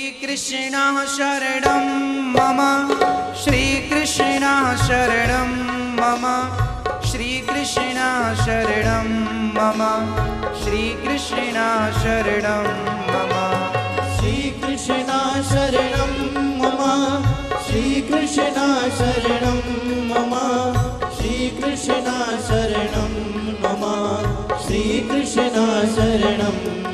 श्रीकृष्ण शरणं मम, श्रीकृष्ण शरणं मम, श्रीकृष्ण शरणं मम, श्रीकृष्ण शरणं मम। श्रीकृष्णा शरणं मम, श्रीकृष्णा शरणं मम, श्रीकृष्णा शरणं मम, श्रीकृष्णा शरणं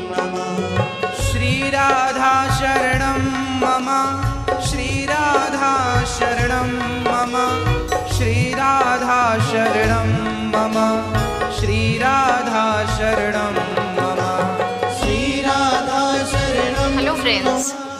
शरणं मम श्रीराधा शरणं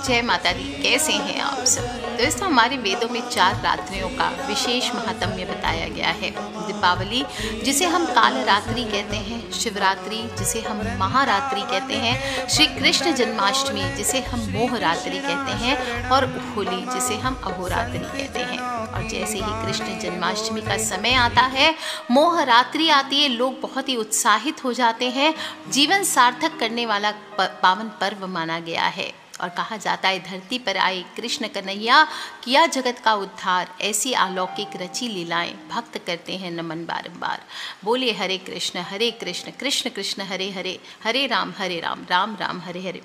जय माता दी। कैसे हैं आप सब? दोस्तों हमारे वेदों में चार रात्रियों का विशेष महात्म्य बताया गया है। दीपावली, जिसे हम काल रात्रि कहते हैं, शिवरात्रि, जिसे हम महारात्रि कहते हैं श्री कृष्ण जन्माष्टमी, जिसे हम मोह रात्रि कहते हैं, और होली, जिसे हम अहोरात्रि कहते हैं। और जैसे ही कृष्ण जन्माष्टमी का समय आता है मोह रात्रि आती है, लोग बहुत ही उत्साहित हो जाते हैं। जीवन सार्थक करने वाला पावन पर्व माना गया है। और कहा जाता है, धरती पर आए कृष्ण कन्हैया, किया जगत का उद्धार, ऐसी अलौकिक रची लीलाएँ भक्त करते हैं नमन बारंबार। बोले हरे कृष्ण हरे कृष्ण कृष्ण कृष्ण, हरे हरे हरे राम हरे राम राम राम, हरे हरे।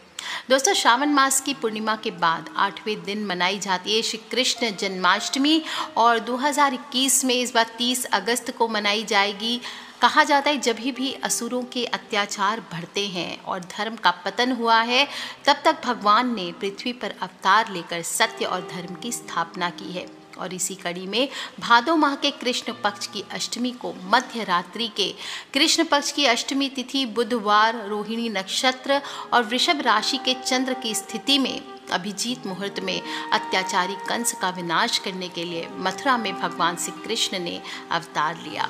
दोस्तों, श्रावण मास की पूर्णिमा के बाद आठवें दिन मनाई जाती है श्री कृष्ण जन्माष्टमी और 2021 में इस बार 30 अगस्त को मनाई जाएगी। कहा जाता है, जब भी असुरों के अत्याचार बढ़ते हैं और धर्म का पतन हुआ है, तब तक भगवान ने पृथ्वी पर अवतार लेकर सत्य और धर्म की स्थापना की है। और इसी कड़ी में भादो माह के कृष्ण पक्ष की अष्टमी को मध्य रात्रि के कृष्ण पक्ष की अष्टमी तिथि बुधवार, रोहिणी नक्षत्र और वृषभ राशि के चंद्र की स्थिति में अभिजीत मुहूर्त में अत्याचारी कंस का विनाश करने के लिए मथुरा में भगवान श्री कृष्ण ने अवतार लिया।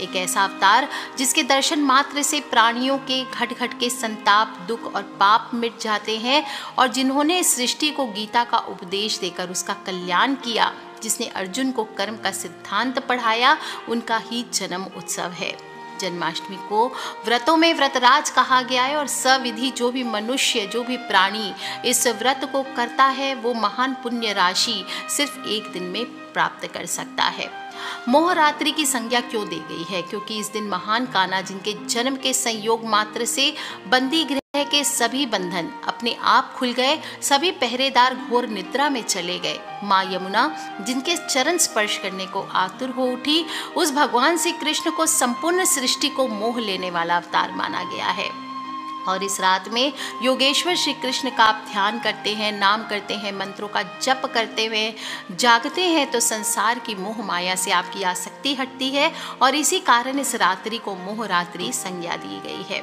एक ऐसा अवतार जिसके दर्शन मात्र से प्राणियों के घट घट के संताप, दुख और पाप मिट जाते हैं और जिन्होंने सृष्टि को गीता का उपदेश देकर उसका कल्याण किया, जिसने अर्जुन को कर्म का सिद्धांत पढ़ाया, उनका ही जन्म उत्सव है। जन्माष्टमी को व्रतों में व्रतराज कहा गया है और सविधि जो भी मनुष्य, जो भी प्राणी इस व्रत को करता है, वो महान पुण्य राशि सिर्फ़ एक दिन में प्राप्त कर सकता है। मोहरात्रि की संज्ञा क्यों दी गई है? क्योंकि इस दिन महान काना जिनके जन्म के संयोग मात्र से बंदी गृह के सभी बंधन अपने आप खुल गए, सभी पहरेदार घोर निद्रा में चले गए। माँ यमुना, जिनके चरण स्पर्श करने को आतुर हो उठी, उस भगवान श्री कृष्ण को संपूर्ण सृष्टि को मोह लेने वाला अवतार माना गया है। और इस रात में योगेश्वर श्री कृष्ण का आप ध्यान करते हैं, नाम करते हैं, मंत्रों का जप करते हुए जागते हैं तो संसार की मोह माया से आपकी आसक्ति हटती है और इसी कारण इस रात्रि को मोह रात्रि संज्ञा दी गई है।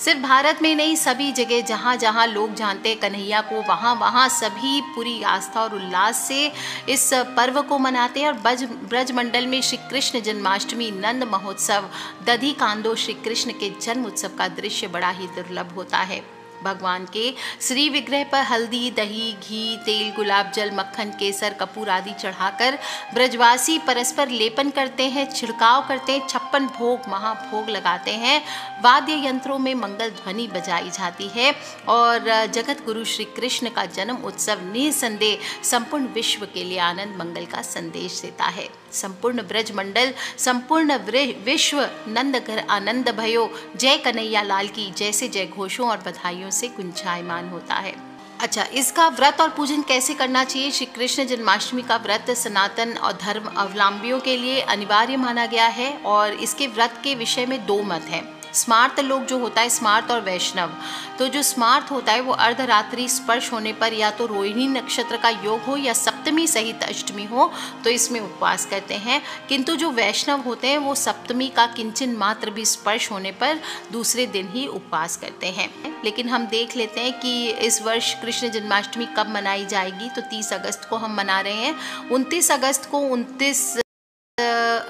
सिर्फ़ भारत में नहीं, सभी जगह जहाँ जहाँ लोग जानते हैं, कन्हैया को वहाँ वहाँ सभी पूरी आस्था और उल्लास से इस पर्व को मनाते हैं और ब्रज ब्रज मंडल में श्री कृष्ण जन्माष्टमी, नंद महोत्सव दधी कांदो श्री कृष्ण के जन्म उत्सव का दृश्य बड़ा ही दुर्लभ होता है। भगवान के श्री विग्रह पर हल्दी, दही, घी, तेल, गुलाब जल, मक्खन, केसर, कपूर आदि चढ़ाकर ब्रजवासी परस्पर लेपन करते हैं, छिड़काव करते हैं छप्पन भोग, महाभोग लगाते हैं। वाद्य यंत्रों में मंगल ध्वनि बजाई जाती है और जगत गुरु श्री कृष्ण का जन्म उत्सव निसंदेह संपूर्ण विश्व के लिए आनंद मंगल का संदेश देता है। संपूर्ण ब्रज मंडल संपूर्ण विश्व नंद घर आनंद भयो। जय कन्हैया लाल की जैसे जय घोषों और बधाइयों से गुंजायमान होता है। अच्छा इसका व्रत और पूजन कैसे करना चाहिए? श्री कृष्ण जन्माष्टमी का व्रत सनातन और धर्म अवलंबियों के लिए अनिवार्य माना गया है और इसके व्रत के विषय में दो मत हैं। स्मार्त लोग जो होता है स्मार्त और वैष्णव। तो जो स्मार्त होता है वो अर्धरात्रि स्पर्श होने पर या तो रोहिणी नक्षत्र का योग हो या सप्तमी सहित अष्टमी हो तो इसमें उपवास करते हैं। किंतु जो वैष्णव होते हैं, वो सप्तमी का किंचन मात्र भी स्पर्श होने पर दूसरे दिन ही उपवास करते हैं। लेकिन हम देख लेते हैं कि इस वर्ष कृष्ण जन्माष्टमी कब मनाई जाएगी तो 30 अगस्त को हम मना रहे हैं। 29 अगस्त को 29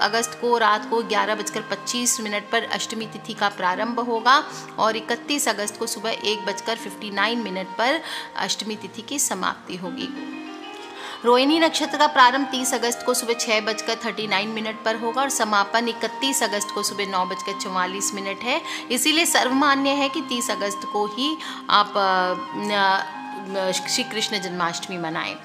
अगस्त को रात को ग्यारह बजकर पच्चीस मिनट पर अष्टमी तिथि का प्रारंभ होगा और 31 अगस्त को सुबह एक बजकर 59 मिनट पर अष्टमी तिथि की समाप्ति होगी। रोहिणी नक्षत्र का प्रारंभ 30 अगस्त को सुबह छः बजकर थर्टी नाइन मिनट पर होगा और समापन 31 अगस्त को सुबह नौ बजकर चौवालीस मिनट है। इसीलिए सर्वमान्य है कि 30 अगस्त को ही आप श्री कृष्ण जन्माष्टमी मनाएँ।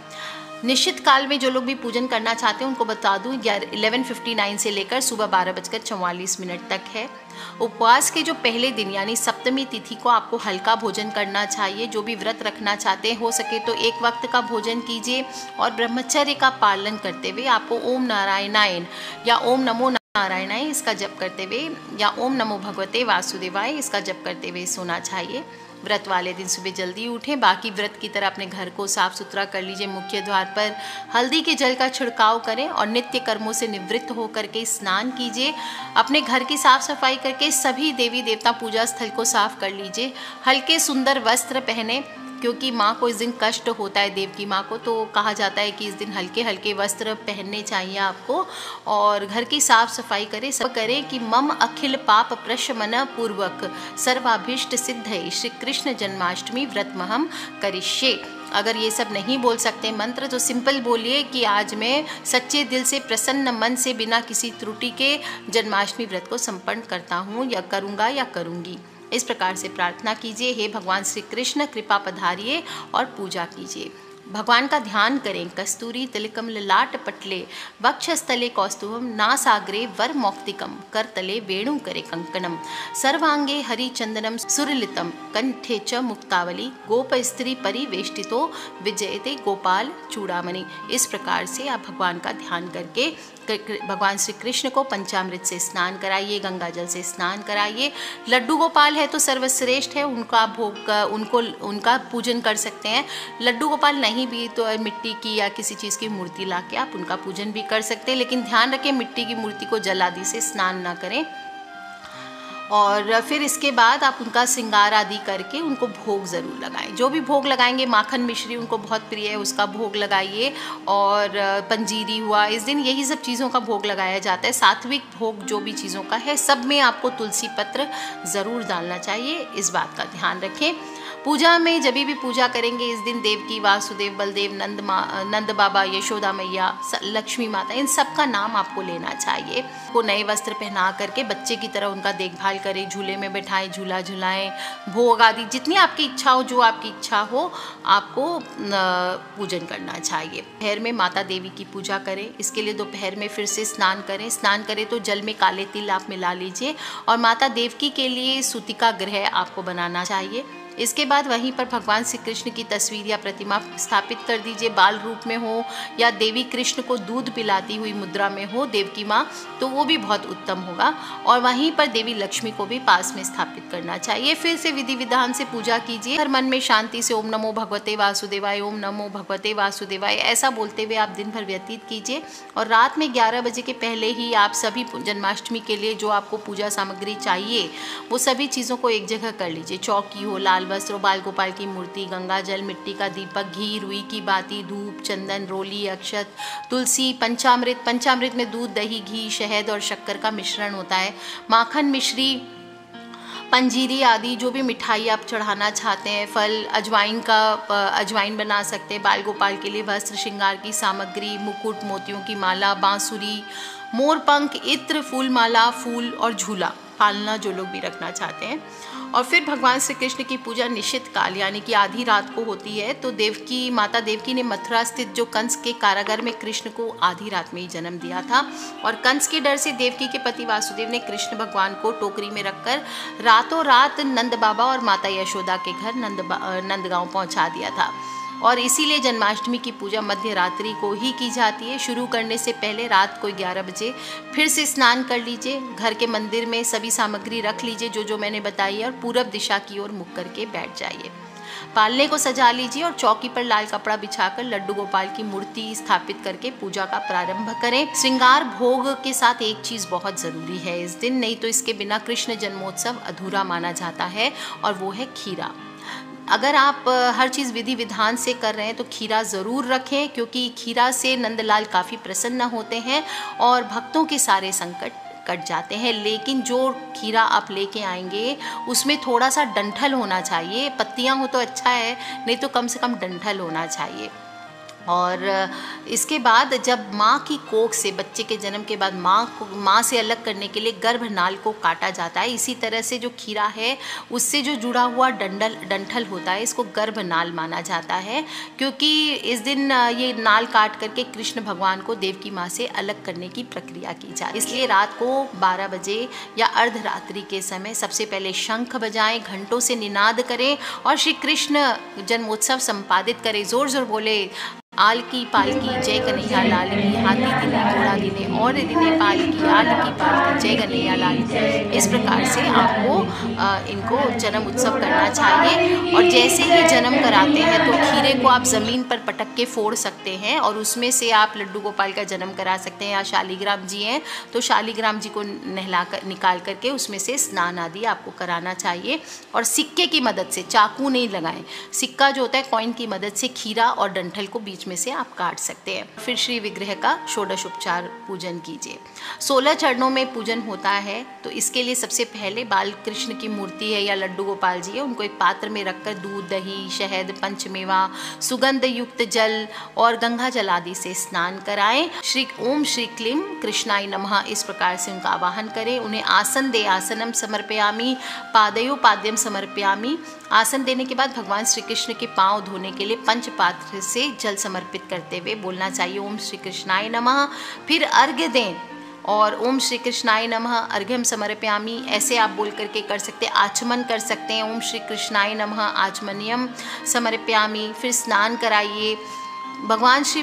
निश्चित काल में जो लोग भी पूजन करना चाहते हैं, उनको बता दूँ इलेवन फिफ्टी नाइन से लेकर सुबह बारह बजकर चौवालीस मिनट तक है। उपवास के जो पहले दिन, यानी सप्तमी तिथि को आपको हल्का भोजन करना चाहिए, जो भी व्रत रखना चाहते हैं, हो सके तो एक वक्त का भोजन कीजिए और ब्रह्मचर्य का पालन करते हुए आपको ओम नारायणायन या ओम नमो नारायणाय इसका जप करते हुए या ओम नमो भगवते वासुदेवाय इसका जप करते हुए सोना चाहिए। व्रत वाले दिन सुबह जल्दी उठें। बाकी व्रत की तरह अपने घर को साफ़ सुथरा कर लीजिए। मुख्य द्वार पर हल्दी के जल का छिड़काव करें और नित्य कर्मों से निवृत्त होकर के स्नान कीजिए। अपने घर की साफ़ सफ़ाई करके सभी देवी देवता पूजा स्थल को साफ़ कर लीजिए। हल्के सुंदर वस्त्र पहने। क्योंकि माँ को इस दिन कष्ट होता है देव की माँ को तो कहा जाता है कि इस दिन हल्के हल्के वस्त्र पहनने चाहिए आपको और घर की साफ़ सफ़ाई करें। सब करें कि मम अखिल पाप प्रशमन पूर्वक। सर्वाभिष्ट सिद्ध है, श्री कृष्ण जन्माष्टमी व्रत महम करिष्ये। अगर ये सब नहीं बोल सकते मंत्र तो सिंपल बोलिए कि आज मैं सच्चे दिल से, प्रसन्न मन से बिना किसी त्रुटि के जन्माष्टमी व्रत को संपन्न करता हूँ, या करूँगा या करूँगी। इस प्रकार से प्रार्थना कीजिए हे भगवान श्री कृष्ण कृपा पधारिए और पूजा कीजिए। भगवान का ध्यान करें, कस्तूरी, तिलकम, ललाट, पटले, वक्षस्थले, कौस्तुभम, नासाग्रे, वर मौक्तिकम कर तले वेणु करे कंकणम, सर्वांगे हरिचंदनम सुरलितम, कंठे च मुक्तावली, गोप स्त्री परिवेष्टितो, विजयते गोपाल चूड़ामणि। इस प्रकार से आप भगवान का ध्यान करके भगवान श्री कृष्ण को पंचामृत से स्नान कराइए, गंगा जल से स्नान कराइए। लड्डू गोपाल है तो सर्वश्रेष्ठ है, उनका भोग, उनको, उनका पूजन कर सकते हैं। लड्डू गोपाल नहीं भी तो मिट्टी की या किसी चीज़ की मूर्ति ला के आप उनका पूजन भी कर सकते हैं। लेकिन ध्यान रखें, मिट्टी की मूर्ति को जल आदि से स्नान ना करें। और फिर इसके बाद आप उनका श्रृंगार आदि करके उनको भोग ज़रूर लगाएँ। जो भी भोग लगाएँगे, माखन मिश्री उनको बहुत प्रिय है, उसका भोग लगाइए। और पंजीरी हुआ, इस दिन यही सब चीज़ों का भोग लगाया जाता है। सात्विक भोग जो भी चीज़ों का है, सब में आपको तुलसी पत्र ज़रूर डालना चाहिए। इस बात का ध्यान रखें। पूजा में जब भी पूजा करेंगे, इस दिन देव की वासुदेव, बलदेव, नंद मा, नंद बाबा, यशोदा मैया लक्ष्मी माता, इन सब का नाम आपको लेना चाहिए। को नए वस्त्र पहना करके बच्चे की तरह उनका देखभाल करें, झूले में बैठाएँ, झूला झुलाएँ, भोग आदि, जितनी आपकी इच्छा हो, जो आपकी इच्छा हो, आपको पूजन करना चाहिए। दोपहर में माता देवी की पूजा करें, इसके लिए दोपहर में फिर से स्नान करें। स्नान करें तो जल में काले तिल आप मिला लीजिए और माता देवकी के लिए सूतिका ग्रह आपको बनाना चाहिए। इसके बाद वहीं पर भगवान श्री कृष्ण की तस्वीर या प्रतिमा स्थापित कर दीजिए। बाल रूप में हो या देवी कृष्ण को दूध पिलाती हुई मुद्रा में हो देव की माँ तो वो भी बहुत उत्तम होगा। और वहीं पर देवी लक्ष्मी को भी पास में स्थापित करना चाहिए। फिर से विधि विधान से पूजा कीजिए। हर मन में शांति से ओम नमो भगवते वासुदेवाय, ओम नमो भगवते वासुदेवाय, ऐसा बोलते हुए आप दिन भर व्यतीत कीजिए। और रात में ग्यारह बजे के पहले ही आप सभी जन्माष्टमी के लिए जो आपको पूजा सामग्री चाहिए, वो सभी चीज़ों को एक जगह कर लीजिए। चौकी हो, लाल वस्त्र, बाल गोपाल की मूर्ति, गंगा जल, मिट्टी का दीपक, घी, रुई की बाती, धूप, चंदन, रोली, अक्षत, तुलसी, पंचामृत। पंचामृत में दूध, दही, घी, शहद और शक्कर का मिश्रण होता है। माखन, मिश्री, पंजीरी आदि, जो भी मिठाई आप चढ़ाना चाहते हैं, फल, अजवाइन का अजवाइन बना सकते हैं। बाल गोपाल के लिए वस्त्र, श्रृंगार की सामग्री, मुकुट, मोतियों की माला, बांसुरी मोरपंख इत्र फूल माला फूल और झूला। पालना जो लोग भी रखना चाहते हैं। और फिर भगवान श्री कृष्ण की पूजा निश्चित काल, यानी कि आधी रात को होती है तो देवकी, माता देवकी ने मथुरा स्थित जो कंस के कारागर में कृष्ण को आधी रात में ही जन्म दिया था। और कंस के डर से देवकी के पति वासुदेव ने कृष्ण भगवान को टोकरी में रखकर रातों रात नंद बाबा और माता यशोदा के घर नंद नंदगांव पहुँचा दिया था। और इसीलिए जन्माष्टमी की पूजा मध्य रात्रि को ही की जाती है। शुरू करने से पहले रात को 11 बजे, फिर से स्नान कर लीजिए, घर के मंदिर में सभी सामग्री रख लीजिए, जो जो मैंने बताई है, और पूरब दिशा की ओर मुख करके बैठ जाइए। पालने को सजा लीजिए और चौकी पर लाल कपड़ा बिछाकर लड्डू गोपाल की मूर्ति स्थापित करके पूजा का प्रारंभ करें। श्रृंगार भोग के साथ एक चीज़ बहुत ज़रूरी है। इस दिन नहीं तो इसके बिना कृष्ण जन्मोत्सव अधूरा माना जाता है, और वो है खीरा। अगर आप हर चीज़ विधि विधान से कर रहे हैं तो खीरा ज़रूर रखें, क्योंकि खीरा से नंदलाल काफ़ी प्रसन्न होते हैं और भक्तों के सारे संकट कट जाते हैं। लेकिन जो खीरा आप लेके आएँगे, उसमें थोड़ा सा डंठल होना चाहिए। पत्तियाँ हो तो अच्छा है, नहीं तो कम से कम डंठल होना चाहिए। और इसके बाद जब माँ की कोख से, बच्चे के जन्म के बाद माँ को, माँ से अलग करने के लिए गर्भनाल को काटा जाता है। इसी तरह से जो खीरा है, उससे जो जुड़ा हुआ डंडल, डंठल होता है, इसको गर्भनाल माना जाता है। क्योंकि इस दिन ये नाल काट करके कृष्ण भगवान को देव की माँ से अलग करने की प्रक्रिया की जाए इसलिए रात को 12 बजे या अर्धरात्रि के समय सबसे पहले शंख बजाएँ, घंटों से निनाद करें और श्री कृष्ण जन्मोत्सव संपादित करें ज़ोर ज़ोर बोले। आल पालकी जय कन्हैया लाल की हाथी दिने घोड़ा दिने और दिने पाल की आल की पाल जय कन्हैया लाल, इस प्रकार से आपको इनको जन्म उत्सव करना चाहिए। और जैसे ही जन्म कराते हैं तो खीरे को आप ज़मीन पर पटक के फोड़ सकते हैं और उसमें से आप लड्डू गोपाल का जन्म करा सकते हैं या शालीग्राम जी हैं तो शालीग्राम जी को नहला कर, निकाल करके उसमें से स्नान आदि आपको कराना चाहिए। और सिक्के की मदद से, चाकू नहीं लगाएँ, सिक्का जो होता है, कॉइन की मदद से खीरा और डंठल को बीच में से आप काट सकते हैं। फिर श्री विग्रह का षोडश उपचार पूजन कीजिए। सोलह चरणों में पूजन होता है तो इसके लिए सबसे पहले बाल कृष्ण की मूर्ति है या लड्डू गोपाल जी है, उनको एक पात्र में रखकर दूध, दही, शहद, पंचमेवा, सुगंध युक्त जल और गंगा जल आदि से स्नान कराएँ। श्री ओम श्री क्लीम कृष्णाई नमः, इस प्रकार से उनका आवाहन करें। उन्हें आसन दे आसनम समर्पयामी पादयो पाद्यम समर्पयामी आसन देने के बाद भगवान श्री कृष्ण के पाँव धोने के लिए पंच पात्र से जल समर्पित करते हुए बोलना चाहिए, ओम श्री कृष्णाय नमः। फिर अर्घ्य दें और ओम श्री कृष्णाय नमः। अर्घ्यम समर्पयामी। ऐसे आप बोल करके कर सकते हैं आचमन कर सकते हैं। ओम श्री कृष्णाय नमः। आचमनियम समर्पयामी। फिर स्नान कराइए। भगवान श्री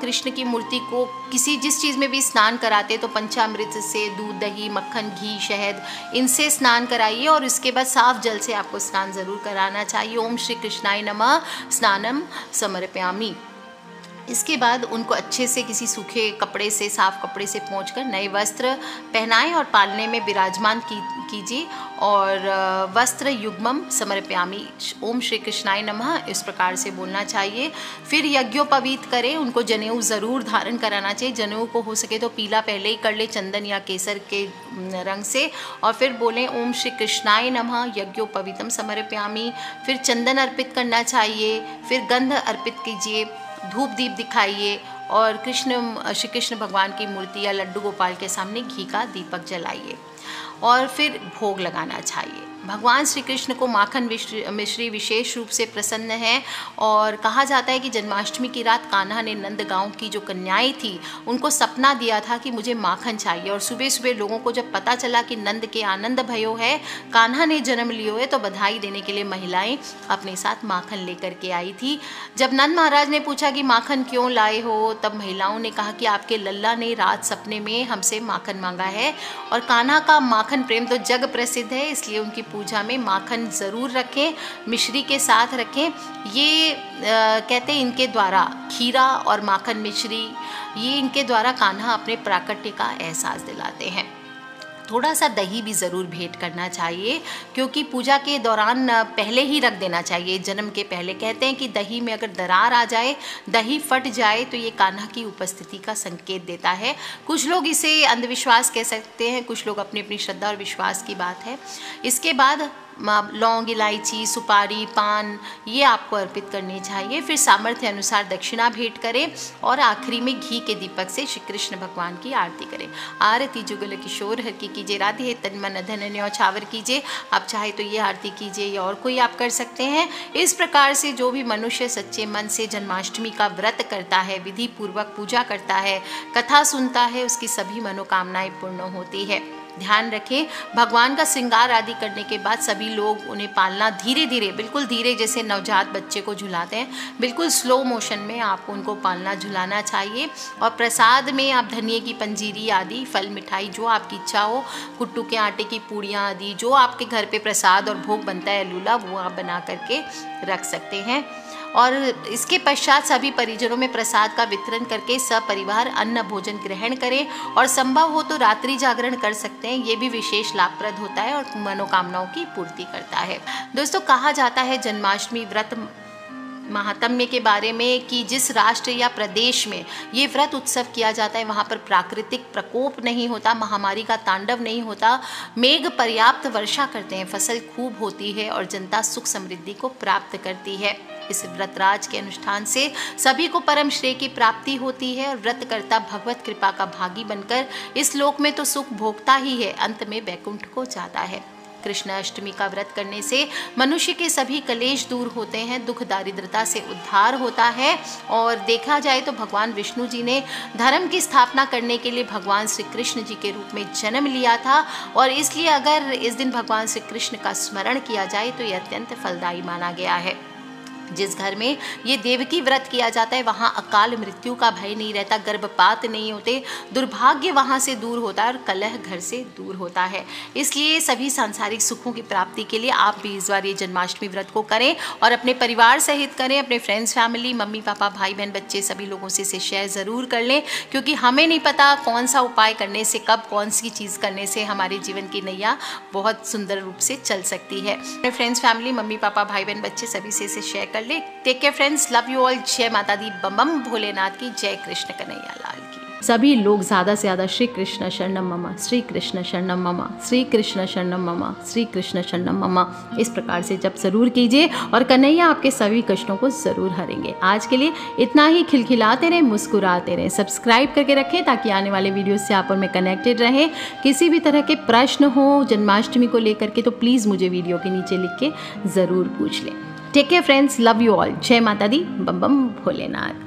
कृष्ण की मूर्ति को किसी, जिस चीज़ में भी स्नान कराते तो पंचामृत से दूध, दही, मक्खन, घी, शहद, इनसे स्नान कराइए और इसके बाद साफ़ जल से आपको स्नान ज़रूर कराना चाहिए। ओम श्री कृष्णाय नमः। स्नानम समर्पयामी। इसके बाद उनको अच्छे से किसी सूखे कपड़े से, साफ़ कपड़े से पहुँच कर नए वस्त्र पहनाएँ और पालने में विराजमान कीजिए। और वस्त्र युग्मम समर्प्यामी। ओम श्री कृष्णाय नमः। इस प्रकार से बोलना चाहिए। फिर यज्ञोपवीत करें। उनको जनेऊ ज़रूर धारण कराना चाहिए। जनेऊ को हो सके तो पीला पहले ही कर ले, चंदन या केसर के रंग से। और फिर बोलें, ओम श्री कृष्णाय नमः। यज्ञोपवीतम समर्प्यामी। फिर चंदन अर्पित करना चाहिए। फिर गंध अर्पित कीजिए। धूप दीप दिखाइए और कृष्ण श्री कृष्ण भगवान की मूर्ति या लड्डू गोपाल के सामने घी का दीपक जलाइए और फिर भोग लगाना चाहिए। भगवान श्री कृष्ण को माखन मिश्री विशेष रूप से प्रसन्न है और कहा जाता है कि जन्माष्टमी की रात कान्हा ने नंद गाँव की जो कन्याएँ थी, उनको सपना दिया था कि मुझे माखन चाहिए। और सुबह सुबह लोगों को जब पता चला कि नंद के आनंद भयो है, कान्हा ने जन्म लियो है तो बधाई देने के लिए महिलाएँ अपने साथ माखन लेकर के आई थी। जब नंद महाराज ने पूछा कि माखन क्यों लाए हो, तब महिलाओं ने कहा कि आपके लल्ला ने रात सपने में हमसे माखन मांगा है और कान्हा का माखन प्रेम तो जग प्रसिद्ध है, इसलिए उनकी पूजा में माखन ज़रूर रखें मिश्री के साथ रखें। ये आ, कहते हैं इनके द्वारा खीरा और माखन मिश्री ये इनके द्वारा कान्हा अपने प्राकट्य का एहसास दिलाते हैं। थोड़ा सा दही भी ज़रूर भेंट करना चाहिए, क्योंकि पूजा के दौरान पहले ही रख देना चाहिए, जन्म के पहले। कहते हैं कि दही में अगर दरार आ जाए, दही फट जाए तो ये कान्हा की उपस्थिति का संकेत देता है। कुछ लोग इसे अंधविश्वास कह सकते हैं, कुछ लोग अपनी अपनी श्रद्धा और विश्वास की बात है। इसके बाद लौंग, इलायची, सुपारी, पान, ये आपको अर्पित करनी चाहिए। फिर सामर्थ्य अनुसार दक्षिणा भेंट करें और आखिरी में घी के दीपक से श्री कृष्ण भगवान की आरती करें। आरती जुगल किशोर हर की कीजिए, राधे तन मन धन न्यौछावर कीजिए। आप चाहे तो ये आरती कीजिए या और कोई आप कर सकते हैं। इस प्रकार से जो भी मनुष्य सच्चे मन से जन्माष्टमी का व्रत करता है विधि पूर्वक पूजा करता है, कथा सुनता है, उसकी सभी मनोकामनाएँ पूर्ण होती है। ध्यान रखें। भगवान का श्रृंगार आदि करने के बाद सभी लोग उन्हें पालना धीरे धीरे, बिल्कुल धीरे जैसे नवजात बच्चे को झुलाते हैं, बिल्कुल स्लो मोशन में आपको उनको पालना झुलाना चाहिए। और प्रसाद में आप धनिए की पंजीरी आदि, फल, मिठाई, जो आपकी इच्छा हो, कुट्टू के आटे की पूड़ियाँ आदि, जो आपके घर पर प्रसाद और भोग बनता है, लूला, वो आप बना करके रख सकते हैं। और इसके पश्चात सभी परिजनों में प्रसाद का वितरण करके सपरिवार अन्न भोजन ग्रहण करें। और संभव हो तो रात्रि जागरण कर सकते हैं। ये भी विशेष लाभप्रद होता है और मनोकामनाओं की पूर्ति करता है। दोस्तों, कहा जाता है जन्माष्टमी व्रत महात्म्य के बारे में कि जिस राष्ट्र या प्रदेश में ये व्रत उत्सव किया जाता है, वहाँ पर प्राकृतिक प्रकोप नहीं होता, महामारी का तांडव नहीं होता। मेघ पर्याप्त वर्षा करते हैं, फ़सल खूब होती है और जनता सुख समृद्धि को प्राप्त करती है। इस व्रतराज के अनुष्ठान से सभी को परम श्रेय की प्राप्ति होती है और व्रतकर्ता भगवत कृपा का भागी बनकर इस लोक में तो सुख भोगता ही है, अंत में वैकुंठ को जाता है। कृष्ण अष्टमी का व्रत करने से मनुष्य के सभी कलेश दूर होते हैं, दुख दारिद्रता से उद्धार होता है और देखा जाए तो भगवान विष्णु जी ने धर्म की स्थापना करने के लिए भगवान श्री कृष्ण जी के रूप में जन्म लिया था और इसलिए अगर इस दिन भगवान श्री कृष्ण का स्मरण किया जाए तो यह अत्यंत फलदायी माना गया है। जिस घर में ये देवकी व्रत किया जाता है, वहाँ अकाल मृत्यु का भय नहीं रहता, गर्भपात नहीं होते, दुर्भाग्य वहाँ से दूर होता है और कलह घर से दूर होता है। इसलिए सभी सांसारिक सुखों की प्राप्ति के लिए आप भी इस बार ये जन्माष्टमी व्रत को करें और अपने परिवार सहित करें, अपने फ्रेंड्स फैमिली मम्मी, पापा, भाई, बहन, बच्चे, सभी लोगों से इसे शेयर ज़रूर कर लें, क्योंकि हमें नहीं पता कौन सा उपाय करने से, कब कौन सी चीज़ करने से हमारे जीवन की नैया बहुत सुंदर रूप से चल सकती है। अपने फ्रेंड्स फैमिली मम्मी, पापा, भाई, बहन, बच्चे, सभी से इसे शेयर कर ले take care friends love you all जय माता दी। बम बम भोलेनाथ की। जय कृष्ण कन्हैया लाल की। सभी लोग ज़्यादा से ज़्यादा श्री कृष्ण शरणम ममा। श्री कृष्ण शरणम ममा। श्री कृष्ण शरणम ममा। श्री कृष्ण शरणम ममा। इस प्रकार से जब ज़रूर कीजिए और कन्हैया आपके सभी कष्टों को ज़रूर हरेंगे। आज के लिए इतना ही। खिलखिलाते रहें, मुस्कुराते रहें। सब्सक्राइब करके रखें ताकि आने वाले वीडियो से आप और मैं कनेक्टेड रहें। किसी भी तरह के प्रश्न हो, जन्माष्टमी को लेकर के तो प्लीज़ मुझे वीडियो के नीचे लिख के ज़रूर पूछ लें। Take care friends love you all जय माता दी बम बम भोलेनाथ